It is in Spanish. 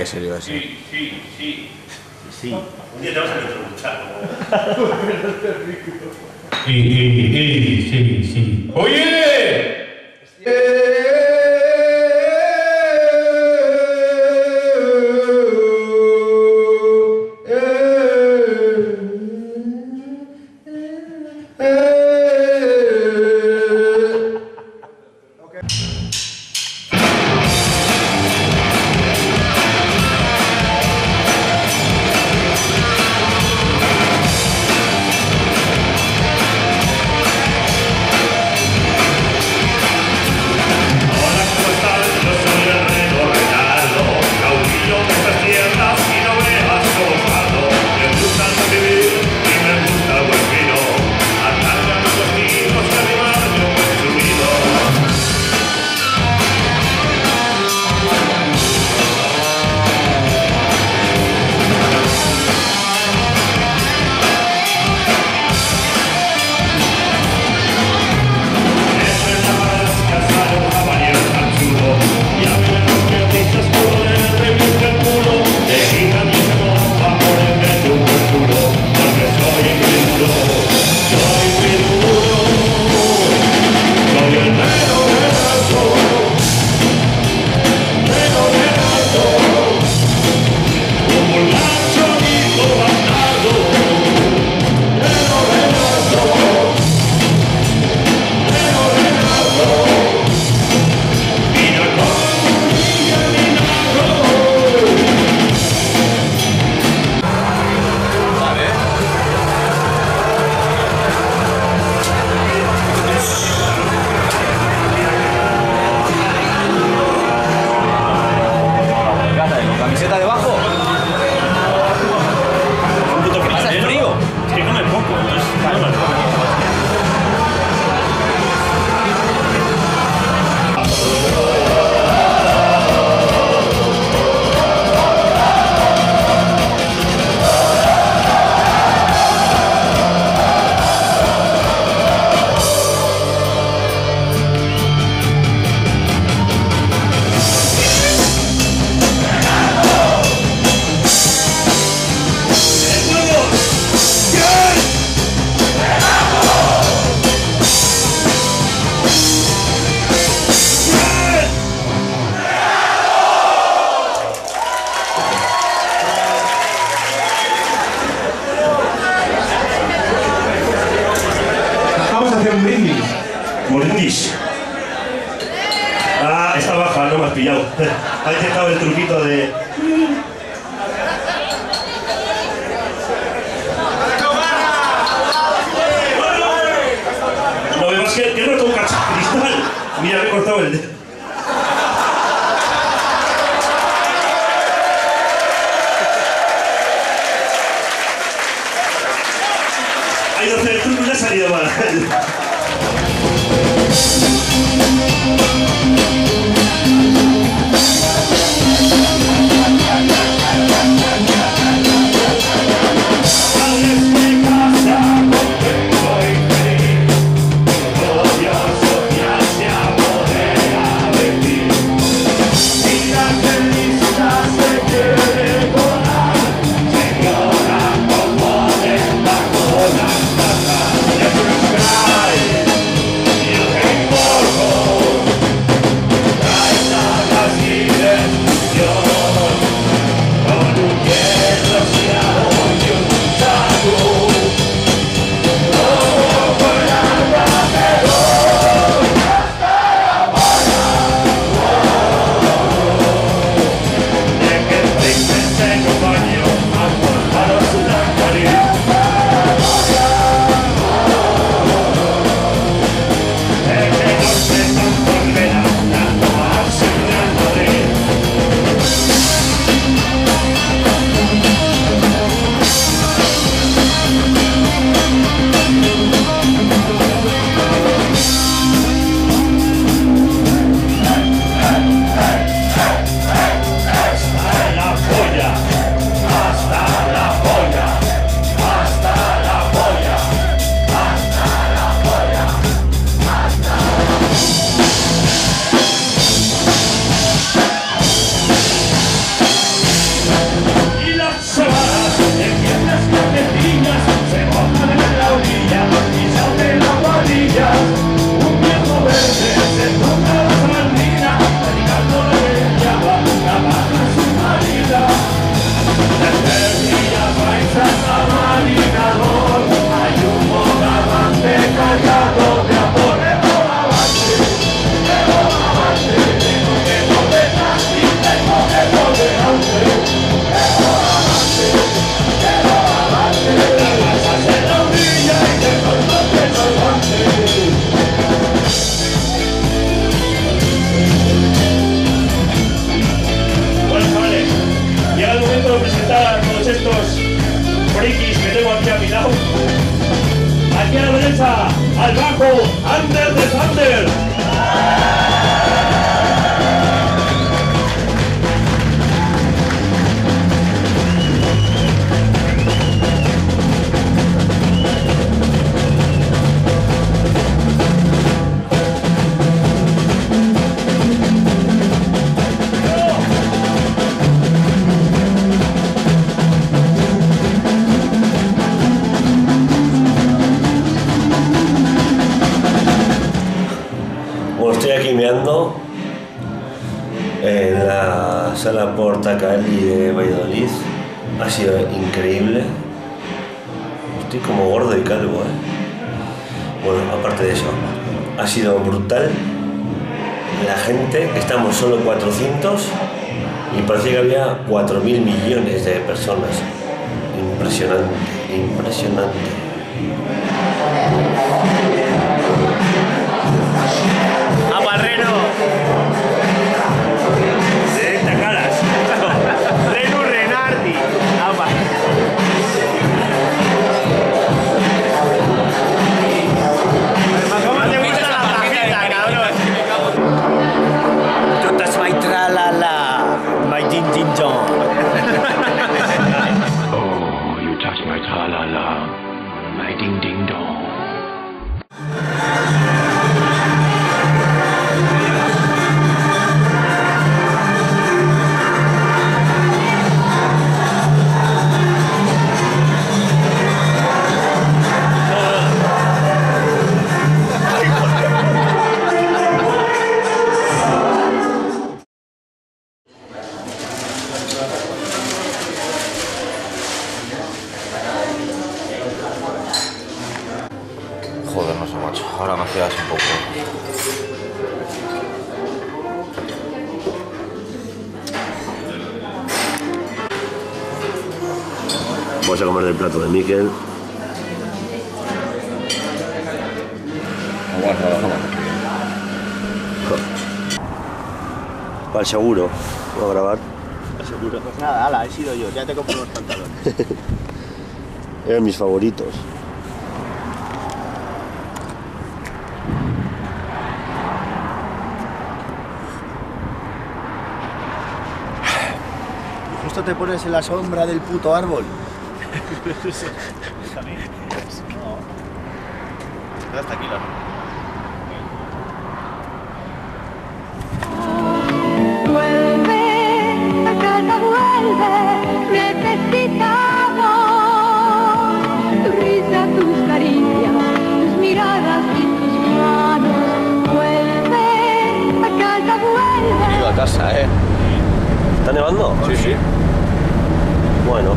qué serio. Sí, eh. sí, sí. Sí. Un día te vas a meter un. Sí, sí, sí, sí. ¡Oye! ha ido a hacer el truco y le ha salido mal. aquí a derecha, al bajo, Ander de Sander. En la sala Porta Cali de Valladolid. Ha sido increíble. Estoy como gordo y calvo, ¿eh? Bueno, aparte de eso, ha sido brutal. La gente, estamos solo 400 y parecía que había 4.000 millones de personas. Impresionante, impresionante. Vamos a comer del plato de Miquel. Para el seguro. Voy a grabar. Pues nada, ala, he sido yo, ya te compro los pantalones. Eran mis favoritos. Justo te pones en la sombra del puto árbol. Hasta aquí la Vuelve, a casa vuelve, necesitamos tu risa, tus caricias, tus miradas y tus manos. Vuelve, a casa vuelve. Ido a casa, ¿eh? ¿Está nevando? Sí, sí. Bueno,